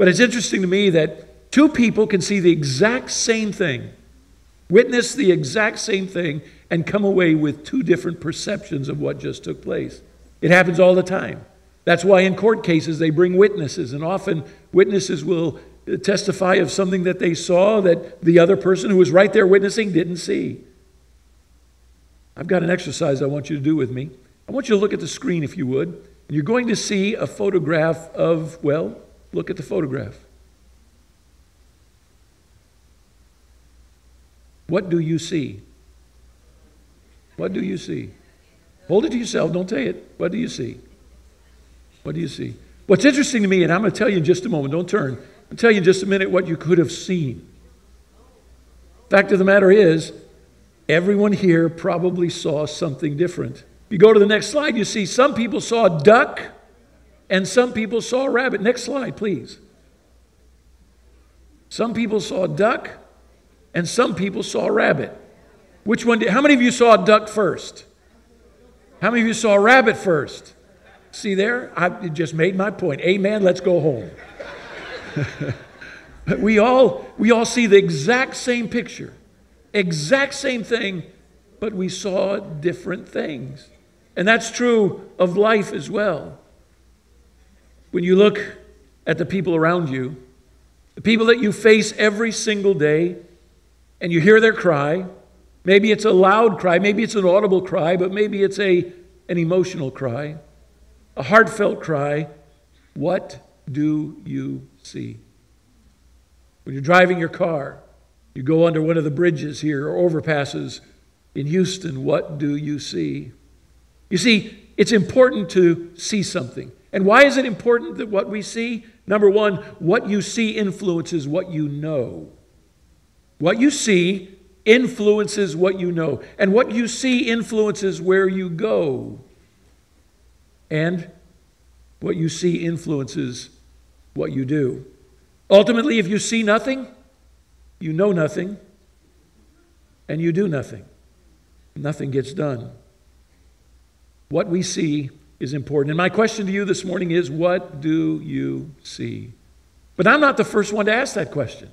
But it's interesting to me that two people can see the exact same thing, witness the exact same thing, and come away with two different perceptions of what just took place. It happens all the time. That's why in court cases they bring witnesses, and often witnesses will testify of something that they saw that the other person who was right there witnessing didn't see. I've got an exercise I want you to do with me. I want you to look at the screen, if you would. And you're going to see a photograph of, well, look at the photograph. What do you see? What do you see? Hold it to yourself, don't say it. What do you see? What do you see? What's interesting to me, and I'm going to tell you in just a moment, don't turn. I'll tell you in just a minute what you could have seen. Fact of the matter is, everyone here probably saw something different. If you go to the next slide, you see some people saw a duck and some people saw a rabbit. Next slide, please. Some people saw a duck and some people saw a rabbit. Which one did, how many of you saw a duck first? How many of you saw a rabbit first? See there? I just made my point. Amen. Let's go home. we all we all see the exact same picture. Exact same thing, but we saw different things. And that's true of life as well. When you look at the people around you, the people that you face every single day, and you hear their cry, maybe it's a loud cry, maybe it's an audible cry, but maybe it's a, an emotional cry a heartfelt cry What do you see? When you're driving your car, you go under one of the bridges here or overpasses in Houston, what do you see? You see, it's important to see something. And why is it important that what we see? Number one, what you see influences what you know. What you see influences what you know. And what you see influences where you go. And what you see influences what you do. Ultimately, if you see nothing, you know nothing, and you do nothing. Nothing gets done. What we see is important. And my question to you this morning is what do you see? But I'm not the first one to ask that question.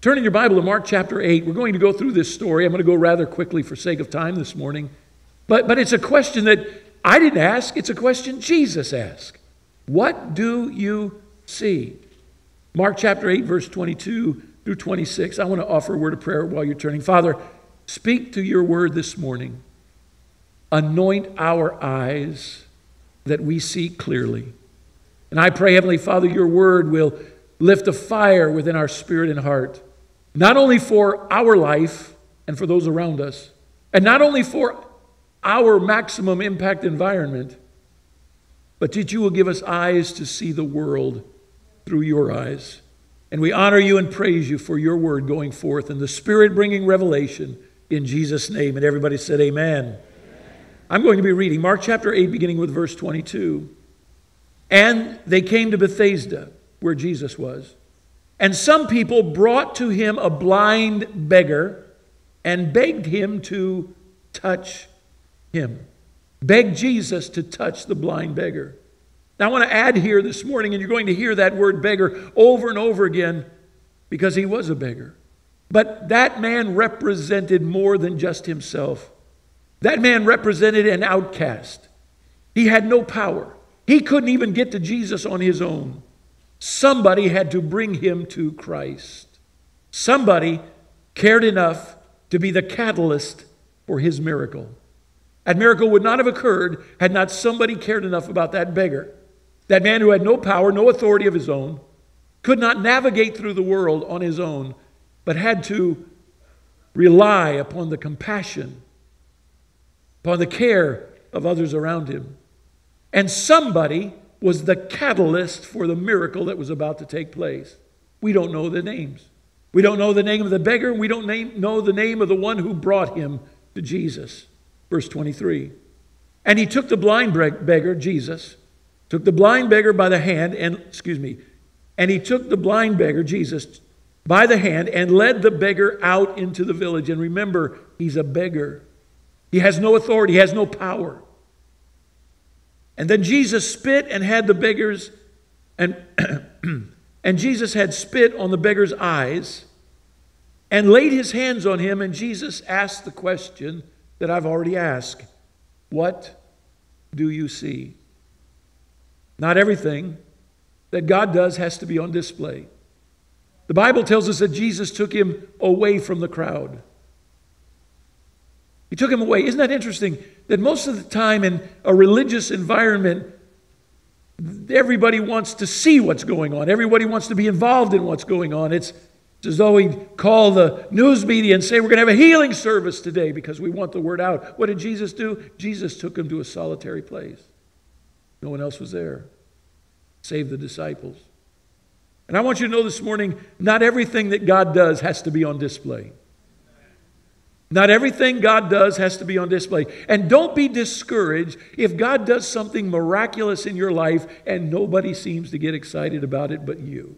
Turn in your Bible to Mark chapter 8. We're going to go through this story. I'm going to go rather quickly for sake of time this morning. But, but it's a question that I didn't ask, it's a question Jesus asked. What do you see? Mark chapter 8, verse 22 through 26. I want to offer a word of prayer while you're turning. Father, speak to your word this morning. Anoint our eyes that we see clearly. And I pray, Heavenly Father, your word will lift a fire within our spirit and heart, not only for our life and for those around us, and not only for our maximum impact environment, but that you will give us eyes to see the world through your eyes. And we honor you and praise you for your word going forth and the Spirit bringing revelation in Jesus' name. And everybody said, Amen. I'm going to be reading Mark chapter 8, beginning with verse 22. And they came to Bethsaida, where Jesus was. And some people brought to him a blind beggar and begged him to touch him. Begged Jesus to touch the blind beggar. Now, I want to add here this morning, and you're going to hear that word beggar over and over again because he was a beggar. But that man represented more than just himself. That man represented an outcast. He had no power. He couldn't even get to Jesus on his own. Somebody had to bring him to Christ. Somebody cared enough to be the catalyst for his miracle. That miracle would not have occurred had not somebody cared enough about that beggar. That man who had no power, no authority of his own, could not navigate through the world on his own, but had to rely upon the compassion, upon the care of others around him. And somebody was the catalyst for the miracle that was about to take place. We don't know the names. We don't know the name of the beggar, we don't name, know the name of the one who brought him to Jesus. Verse 23. And he took the blind beggar, Jesus, took the blind beggar by the hand, and, excuse me, and he took the blind beggar, Jesus, by the hand and led the beggar out into the village. And remember, he's a beggar. He has no authority, he has no power. And then Jesus spit and had the beggars and And Jesus had spit on the beggar's eyes and laid his hands on him. And Jesus asked the question that I've already asked What do you see? Not everything that God does has to be on display. The Bible tells us that Jesus took him away from the crowd. He took him away. Isn't that interesting? That most of the time in a religious environment, everybody wants to see what's going on. Everybody wants to be involved in what's going on. It's, as though we call the news media and say, We're going to have a healing service today because we want the word out. What did Jesus do? Jesus took him to a solitary place. No one else was there, save the disciples. And I want you to know this morning not everything that God does has to be on display. Not everything God does has to be on display. And don't be discouraged if God does something miraculous in your life and nobody seems to get excited about it but you.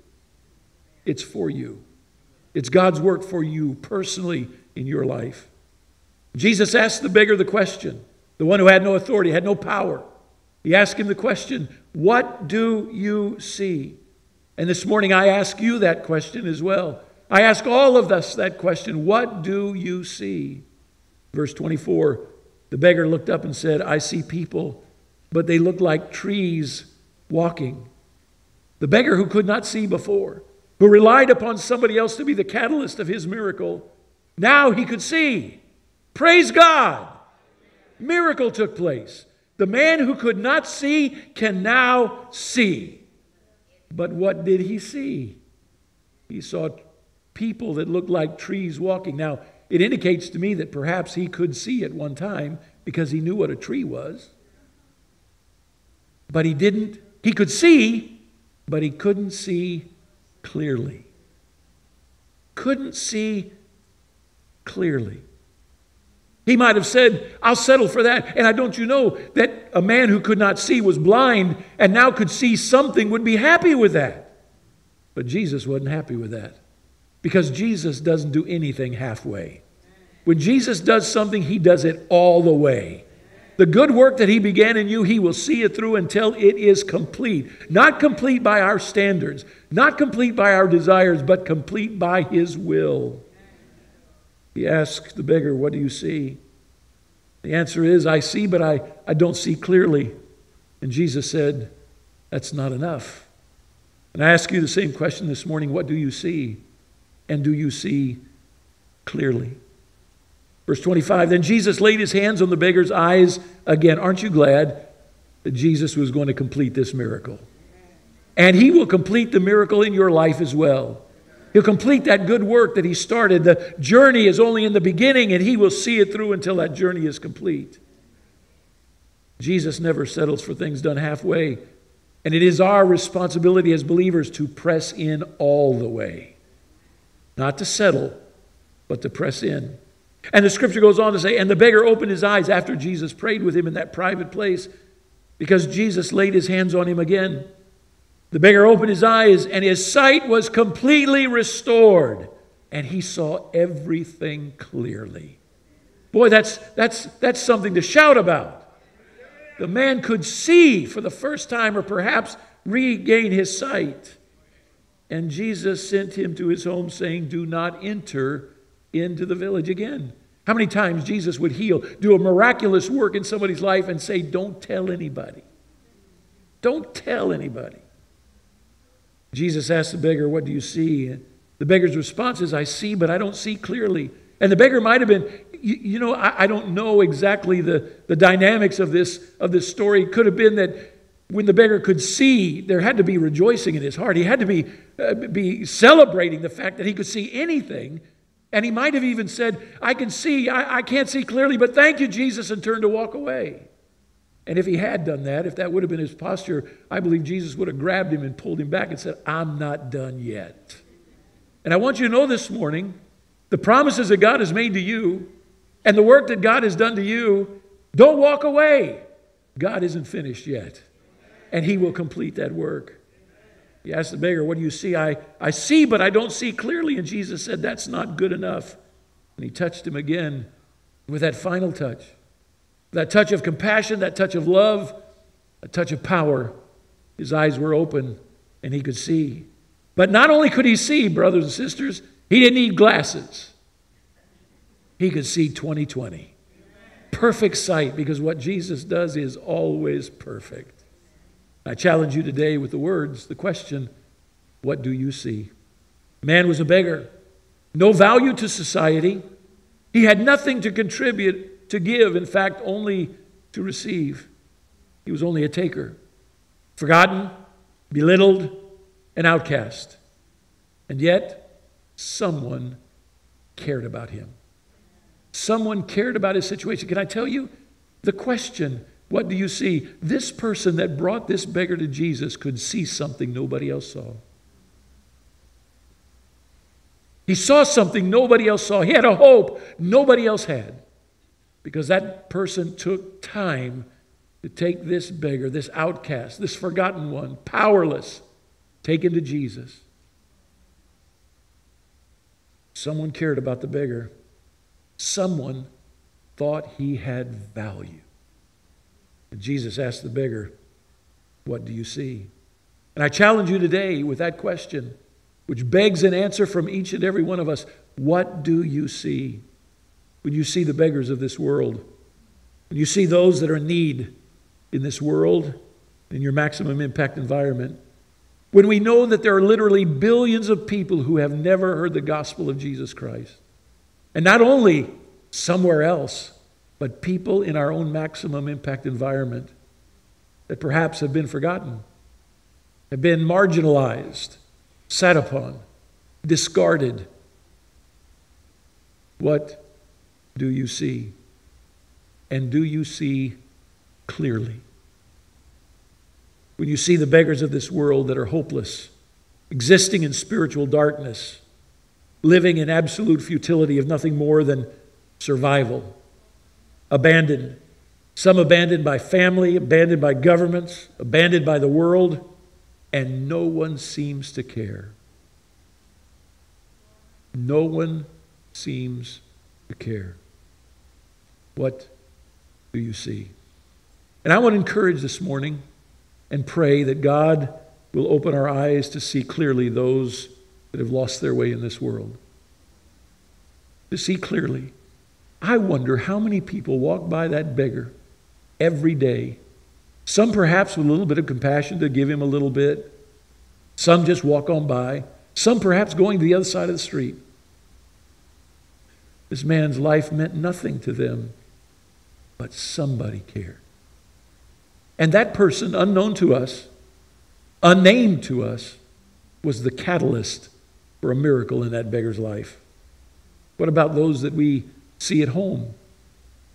It's for you, it's God's work for you personally in your life. Jesus asked the beggar the question, the one who had no authority, had no power. He asked him the question, What do you see? And this morning I ask you that question as well. I ask all of us that question What do you see? Verse 24 The beggar looked up and said, I see people, but they look like trees walking. The beggar who could not see before, who relied upon somebody else to be the catalyst of his miracle, now he could see. Praise God! Miracle took place. The man who could not see can now see. But what did he see? He saw people that looked like trees walking. Now, it indicates to me that perhaps he could see at one time because he knew what a tree was. But he didn't, he could see, but he couldn't see clearly. Couldn't see clearly. He might have said, I'll settle for that. And I don't you know that a man who could not see was blind and now could see something would be happy with that. But Jesus wasn't happy with that. Because Jesus doesn't do anything halfway. When Jesus does something, he does it all the way. The good work that he began in you, he will see it through until it is complete. Not complete by our standards, not complete by our desires, but complete by his will. He asked the beggar, What do you see? The answer is, I see, but I, I don't see clearly. And Jesus said, That's not enough. And I ask you the same question this morning What do you see? And do you see clearly? Verse 25 Then Jesus laid his hands on the beggar's eyes again. Aren't you glad that Jesus was going to complete this miracle? And he will complete the miracle in your life as well. He'll complete that good work that he started. The journey is only in the beginning, and he will see it through until that journey is complete. Jesus never settles for things done halfway. And it is our responsibility as believers to press in all the way. Not to settle, but to press in. And the scripture goes on to say, and the beggar opened his eyes after Jesus prayed with him in that private place because Jesus laid his hands on him again. The beggar opened his eyes and his sight was completely restored and he saw everything clearly. Boy, that's, that's, that's something to shout about. The man could see for the first time or perhaps regain his sight. And Jesus sent him to his home, saying, Do not enter into the village again. How many times Jesus would heal, do a miraculous work in somebody's life, and say, Don't tell anybody. Don't tell anybody. Jesus asked the beggar, What do you see? And The beggar's response is, I see, but I don't see clearly. And the beggar might have been, you, you know, I, I, don't know exactly the, the dynamics of this, of this story. It could have been that when the beggar could see, there had to be rejoicing in his heart. He had to be, uh, be celebrating the fact that he could see anything. And he might have even said, I can see, I, I can't see clearly, but thank you, Jesus, and turned to walk away. And if he had done that, if that would have been his posture, I believe Jesus would have grabbed him and pulled him back and said, I'm not done yet. And I want you to know this morning the promises that God has made to you and the work that God has done to you, don't walk away. God isn't finished yet and he will complete that work. He asked the beggar, What do you see? I, I see, but I don't see clearly. And Jesus said, That's not good enough. And he touched him again with that final touch that touch of compassion, that touch of love, a touch of power. His eyes were open and he could see. But not only could he see, brothers and sisters, he didn't need glasses. He could see 2020. Perfect sight, because what Jesus does is always perfect. I challenge you today with the words, the question, what do you see? Man was a beggar, no value to society. He had nothing to contribute, to give, in fact, only to receive. He was only a taker, forgotten, belittled, and outcast. And yet, someone cared about him. Someone cared about his situation. Can I tell you? The question, what do you see? This person that brought this beggar to Jesus could see something nobody else saw. He saw something nobody else saw. He had a hope nobody else had because that person took time to take this beggar, this outcast, this forgotten one, powerless, taken to Jesus. Someone cared about the beggar. Someone thought he had value. Jesus asked the beggar, What do you see? And I challenge you today with that question, which begs an answer from each and every one of us What do you see? When you see the beggars of this world, when you see those that are in need in this world, in your maximum impact environment, when we know that there are literally billions of people who have never heard the gospel of Jesus Christ, and not only somewhere else, but people in our own maximum impact environment that perhaps have been forgotten, have been marginalized, sat upon, discarded. What do you see? And do you see clearly? When you see the beggars of this world that are hopeless, existing in spiritual darkness, living in absolute futility of nothing more than survival, abandoned. Some abandoned by family, abandoned by governments, abandoned by the world, and no one seems to care. No one seems to care. What do you see? And I want to encourage this morning and pray that God will open our eyes to see clearly those that have lost their way in this world. To see clearly. I wonder how many people walk by that beggar every day. Some perhaps with a little bit of compassion to give him a little bit. Some just walk on by. Some perhaps going to the other side of the street. This man's life meant nothing to them, but somebody cared. And that person, unknown to us, unnamed to us, was the catalyst for a miracle in that beggar's life. What about those that we see at home?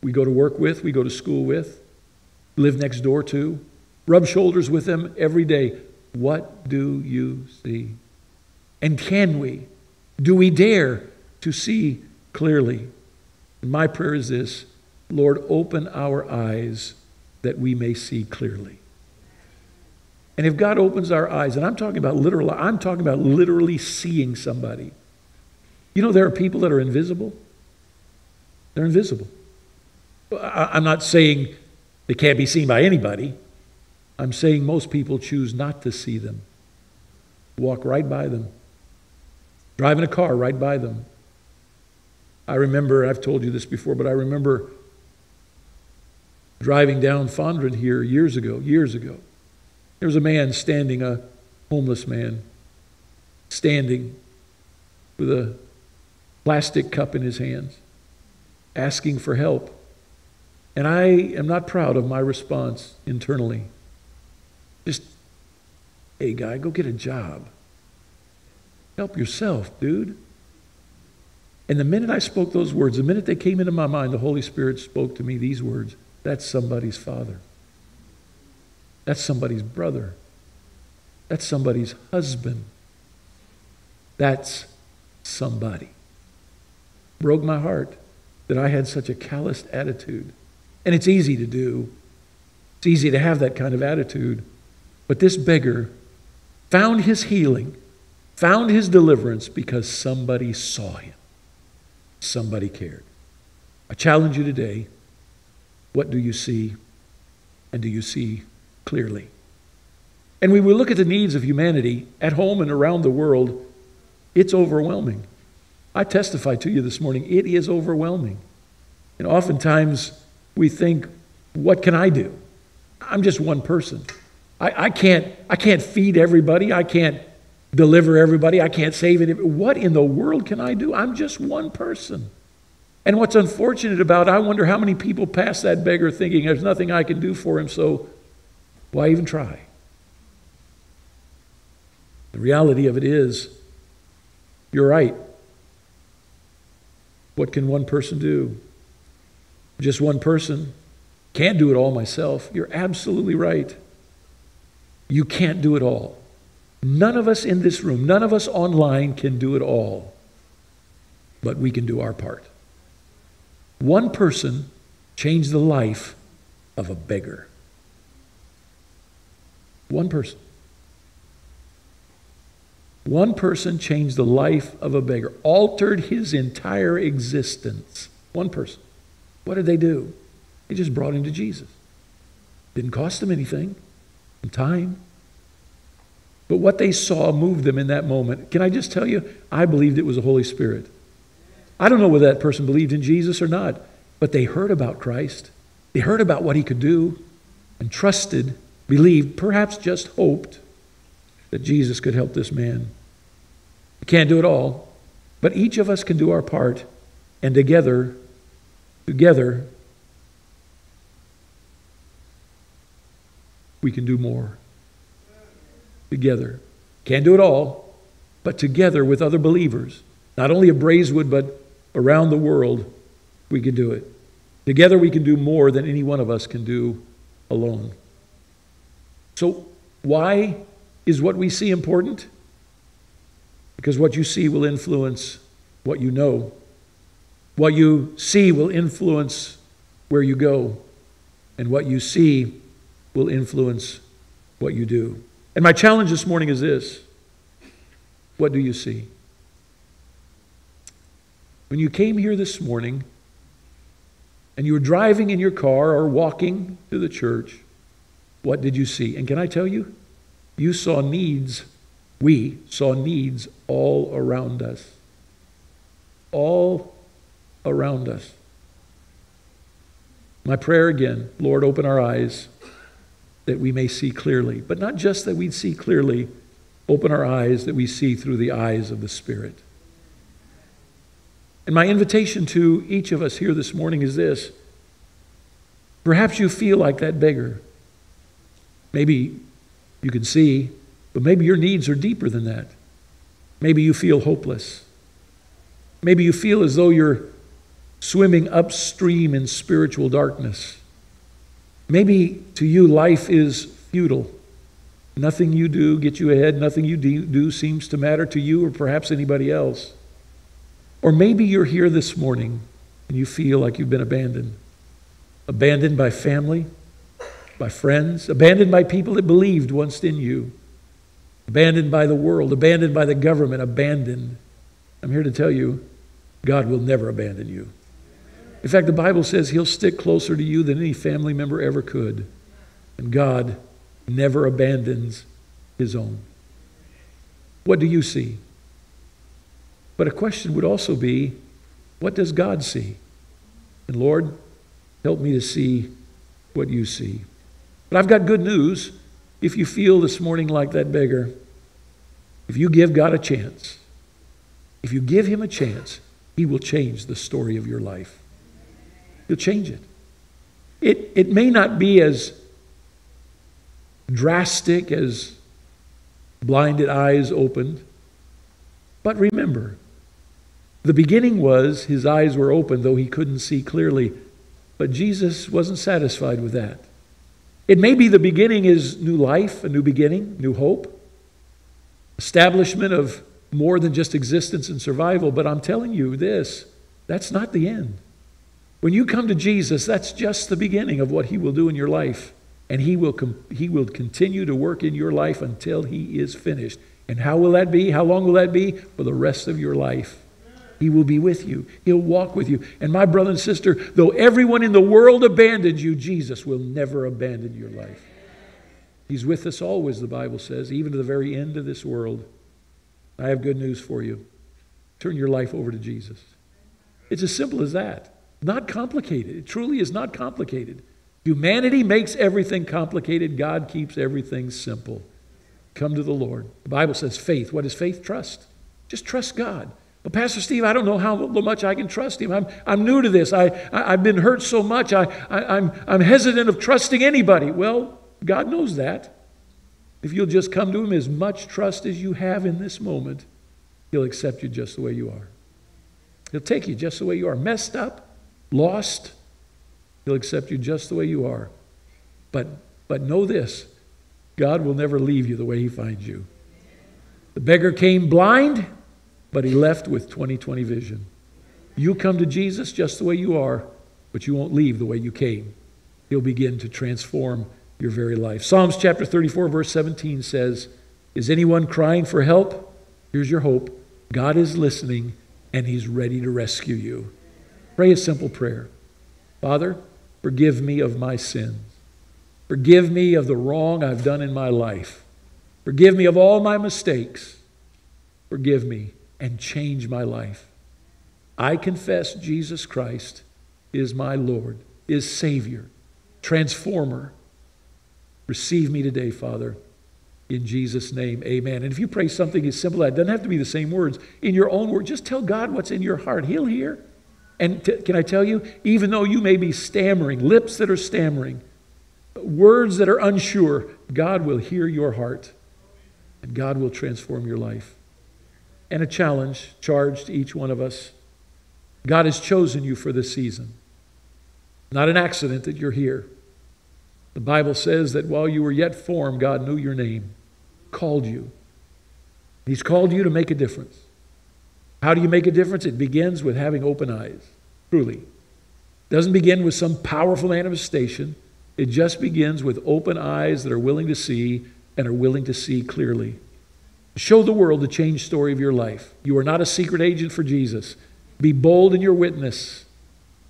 We go to work with, we go to school with, live next door to, rub shoulders with them every day. What do you see? And can we? Do we dare to see clearly? My prayer is this Lord, open our eyes that we may see clearly. And if God opens our eyes, and I'm talking about literal, I'm talking about literally seeing somebody. You know, there are people that are invisible. They're invisible. I'm not saying they can't be seen by anybody. I'm saying most people choose not to see them. Walk right by them. Driving a car right by them. I remember, I've told you this before, but I remember driving down Fondren here years ago, years ago. There was a man standing, a homeless man, standing with a plastic cup in his hands, asking for help. And I am not proud of my response internally. Just, hey, guy, go get a job. Help yourself, dude. And the minute I spoke those words, the minute they came into my mind, the Holy Spirit spoke to me these words that's somebody's father. That's somebody's brother. That's somebody's husband. That's somebody. Broke my heart that I had such a calloused attitude. And it's easy to do, it's easy to have that kind of attitude. But this beggar found his healing, found his deliverance because somebody saw him, somebody cared. I challenge you today what do you see? And do you see clearly? And when we look at the needs of humanity at home and around the world, it's overwhelming. I testify to you this morning, it is overwhelming. And oftentimes we think, what can I do? I'm just one person. I, I, can't, I can't feed everybody. I can't deliver everybody. I can't save it. What in the world can I do? I'm just one person. And what's unfortunate about it, I wonder how many people pass that beggar thinking there's nothing I can do for him, so why even try? The reality of it is, you're right. What can one person do? Just one person. Can't do it all myself. You're absolutely right. You can't do it all. None of us in this room, none of us online can do it all. But we can do our part. One person changed the life of a beggar. One person. One person changed the life of a beggar, altered his entire existence. One person. What did they do? They just brought him to Jesus. Didn't cost them anything, time. But what they saw moved them in that moment. Can I just tell you? I believed it was the Holy Spirit. I don't know whether that person believed in Jesus or not, but they heard about Christ. They heard about what he could do and trusted, believed, perhaps just hoped that Jesus could help this man. We can't do it all, but each of us can do our part, and together, together, we can do more. Together. Can't do it all, but together with other believers, not only of Braeswood, but around the world, we can do it. Together, we can do more than any one of us can do alone. So, why is what we see important? Because what you see will influence what you know. What you see will influence where you go. And what you see will influence what you do. And my challenge this morning is this What do you see? When you came here this morning and you were driving in your car or walking to the church, what did you see? And can I tell you? You saw needs. We saw needs all around us. All around us. My prayer again, Lord, open our eyes that we may see clearly. But not just that we'd see clearly, open our eyes that we see through the eyes of the Spirit. And my invitation to each of us here this morning is this. Perhaps you feel like that beggar. Maybe you can see, but maybe your needs are deeper than that. Maybe you feel hopeless. Maybe you feel as though you're swimming upstream in spiritual darkness. Maybe to you life is futile. Nothing you do gets you ahead, nothing you do seems to matter to you or perhaps anybody else. Or maybe you're here this morning and you feel like you've been abandoned. Abandoned by family, by friends, abandoned by people that believed once in you, abandoned by the world, abandoned by the government, abandoned. I'm here to tell you, God will never abandon you. In fact, the Bible says He'll stick closer to you than any family member ever could. And God never abandons His own. What do you see? But a question would also be what does God see? And Lord, help me to see what you see. But I've got good news. If you feel this morning like that beggar, if you give God a chance, if you give Him a chance, He will change the story of your life. He'll change it. It, it may not be as drastic as blinded eyes opened, but remember, the beginning was his eyes were open, though he couldn't see clearly. But Jesus wasn't satisfied with that. It may be the beginning is new life, a new beginning, new hope, establishment of more than just existence and survival. But I'm telling you this that's not the end. When you come to Jesus, that's just the beginning of what he will do in your life. And he will, com- he will continue to work in your life until he is finished. And how will that be? How long will that be? For the rest of your life. He will be with you. He'll walk with you. And my brother and sister, though everyone in the world abandons you, Jesus will never abandon your life. He's with us always, the Bible says, even to the very end of this world. I have good news for you. Turn your life over to Jesus. It's as simple as that. Not complicated. It truly is not complicated. Humanity makes everything complicated, God keeps everything simple. Come to the Lord. The Bible says faith. What is faith? Trust. Just trust God. But Pastor Steve, I don't know how much I can trust him. I'm, I'm new to this. I, I, have been hurt so much. I, I, I'm, I'm hesitant of trusting anybody. Well, God knows that. If you'll just come to him as much trust as you have in this moment, he'll accept you just the way you are. He'll take you just the way you are. Messed up, lost, he'll accept you just the way you are. But, but know this God will never leave you the way he finds you. The beggar came blind but he left with 2020 vision. You come to Jesus just the way you are, but you won't leave the way you came. He'll begin to transform your very life. Psalms chapter 34, verse 17 says, Is anyone crying for help? Here's your hope God is listening and he's ready to rescue you. Pray a simple prayer Father, forgive me of my sins. Forgive me of the wrong I've done in my life. Forgive me of all my mistakes. Forgive me and change my life. I confess Jesus Christ is my Lord, is Savior, transformer. Receive me today, Father. In Jesus' name, amen. And if you pray something as simple, it doesn't have to be the same words. In your own words, just tell God what's in your heart. He'll hear. And t- can I tell you, even though you may be stammering, lips that are stammering, words that are unsure, God will hear your heart and God will transform your life and a challenge charged each one of us. God has chosen you for this season. Not an accident that you're here. The Bible says that while you were yet formed, God knew your name, called you. He's called you to make a difference. How do you make a difference? It begins with having open eyes, truly. It doesn't begin with some powerful manifestation. It just begins with open eyes that are willing to see and are willing to see clearly. Show the world the change story of your life. You are not a secret agent for Jesus. Be bold in your witness.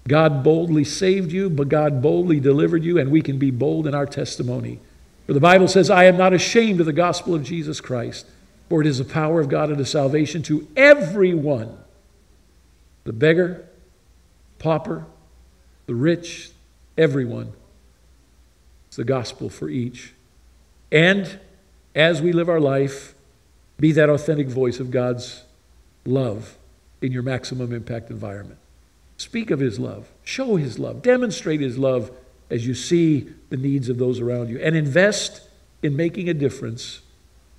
God boldly saved you, but God boldly delivered you, and we can be bold in our testimony. For the Bible says, I am not ashamed of the gospel of Jesus Christ, for it is the power of God unto salvation to everyone the beggar, pauper, the rich, everyone. It's the gospel for each. And as we live our life, be that authentic voice of God's love in your maximum impact environment. Speak of His love, show His love, demonstrate His love as you see the needs of those around you, and invest in making a difference.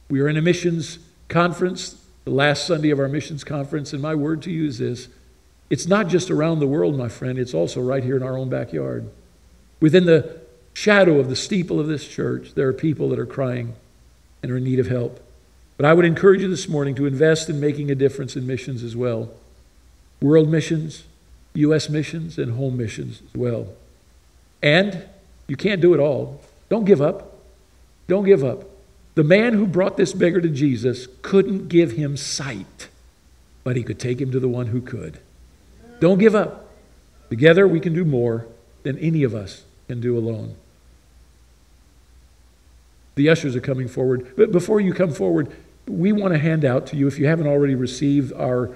We are in a missions conference, the last Sunday of our missions conference, and my word to you is this it's not just around the world, my friend, it's also right here in our own backyard. Within the shadow of the steeple of this church, there are people that are crying and are in need of help. But I would encourage you this morning to invest in making a difference in missions as well world missions, U.S. missions, and home missions as well. And you can't do it all. Don't give up. Don't give up. The man who brought this beggar to Jesus couldn't give him sight, but he could take him to the one who could. Don't give up. Together we can do more than any of us can do alone. The ushers are coming forward. But before you come forward, we want to hand out to you, if you haven't already received our